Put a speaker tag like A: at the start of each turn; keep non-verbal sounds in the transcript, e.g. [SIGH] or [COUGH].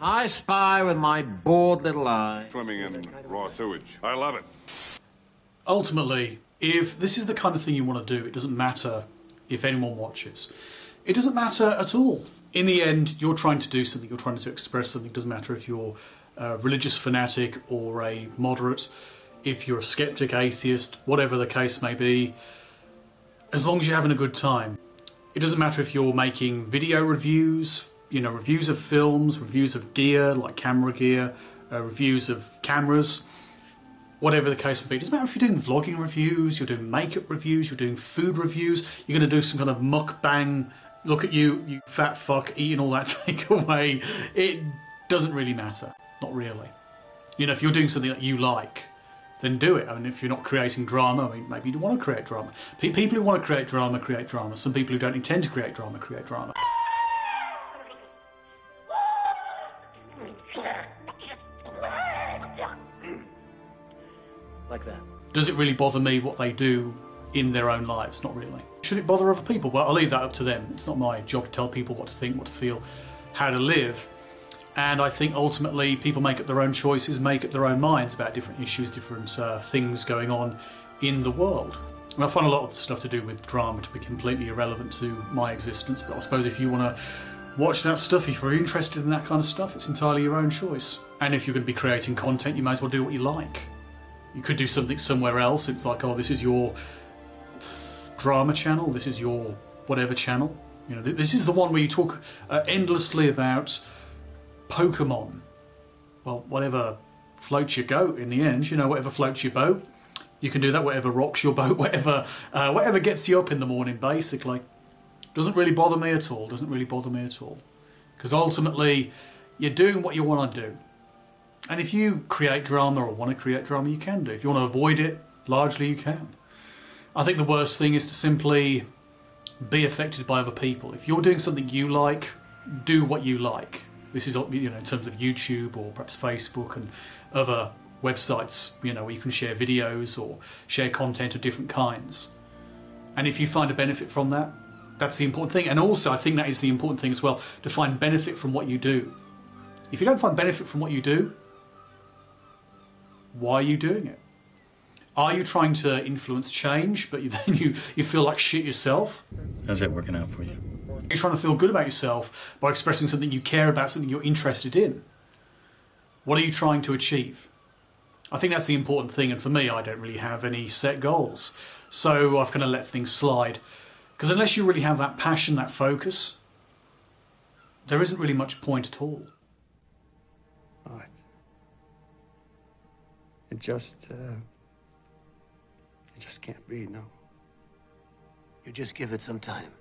A: I spy with my bored little eye.
B: Swimming in raw sewage. I love it.
C: ultimately, if this is the kind of thing you want to do, it doesn't matter if anyone watches. It doesn't matter at all. In the end, you're trying to do something, you're trying to express something. It doesn't matter if you're a religious fanatic or a moderate, if you're a skeptic, atheist, whatever the case may be, as long as you're having a good time. It doesn't matter if you're making video reviews, you know, reviews of films, reviews of gear, like camera gear, uh, reviews of cameras whatever the case may be. It doesn't matter if you're doing vlogging reviews, you're doing makeup reviews, you're doing food reviews, you're going to do some kind of mukbang. Look at you, you fat fuck, eating all that [LAUGHS] takeaway. It doesn't really matter. Not really. You know, if you're doing something that you like, then do it. I mean, if you're not creating drama, I mean, maybe you don't want to create drama. People who want to create drama create drama. Some people who don't intend to create drama create drama.
D: Like that.
C: Does it really bother me what they do in their own lives? Not really. Should it bother other people? Well, I'll leave that up to them. It's not my job to tell people what to think, what to feel, how to live. And I think ultimately people make up their own choices, make up their own minds about different issues, different uh, things going on in the world. And I find a lot of the stuff to do with drama to be completely irrelevant to my existence. But I suppose if you want to watch that stuff, if you're interested in that kind of stuff, it's entirely your own choice. And if you're going to be creating content, you might as well do what you like. You could do something somewhere else. It's like, oh, this is your drama channel. This is your whatever channel. You know, th- this is the one where you talk uh, endlessly about Pokemon. Well, whatever floats your boat in the end. You know, whatever floats your boat, you can do that. Whatever rocks your boat, [LAUGHS] whatever, uh, whatever gets you up in the morning. Basically, doesn't really bother me at all. Doesn't really bother me at all. Because ultimately, you're doing what you want to do. And if you create drama or want to create drama, you can do. If you want to avoid it, largely you can. I think the worst thing is to simply be affected by other people. If you're doing something you like, do what you like. This is you know in terms of YouTube or perhaps Facebook and other websites, you know, where you can share videos or share content of different kinds. And if you find a benefit from that, that's the important thing. And also, I think that is the important thing as well to find benefit from what you do. If you don't find benefit from what you do, why are you doing it? Are you trying to influence change, but you, [LAUGHS] then you, you feel like shit yourself?
E: How's that working out for you?
C: You're trying to feel good about yourself by expressing something you care about, something you're interested in. What are you trying to achieve? I think that's the important thing, and for me, I don't really have any set goals. So I've kind of let things slide. Because unless you really have that passion, that focus, there isn't really much point at all.
F: It just, uh, it just can't be, no.
D: You just give it some time.